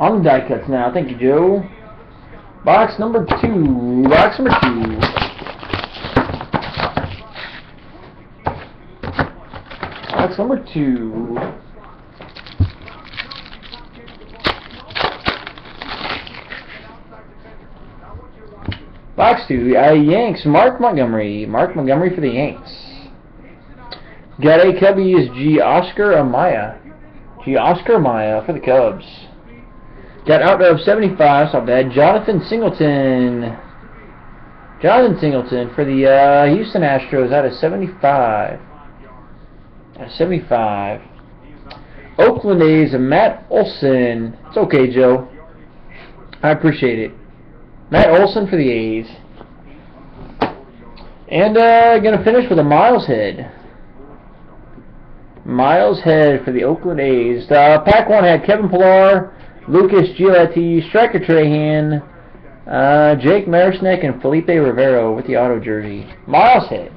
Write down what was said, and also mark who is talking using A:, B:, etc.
A: On the die cuts now. Thank you, Joe. Box number two. Box number two. Box number two. Box two. Uh, Yanks. Mark Montgomery. Mark Montgomery for the Yanks. Got a Cubbies Gioskar Amaya. Gioskar Amaya for the Cubs. Got out of 75, so bad. Jonathan Singleton. Jonathan Singleton for the uh, Houston Astros out of 75. Out of 75. Oakland A's, Matt Olson. It's okay, Joe. I appreciate it. Matt Olson for the A's. And uh, gonna finish with a Miles Head. Miles Head for the Oakland A's. Uh, pack one had Kevin Pillar, Lucas Giolito, Stryker Trahan, uh, Jake Marisnick, and Felipe Rivero with the auto jersey. Miles Head.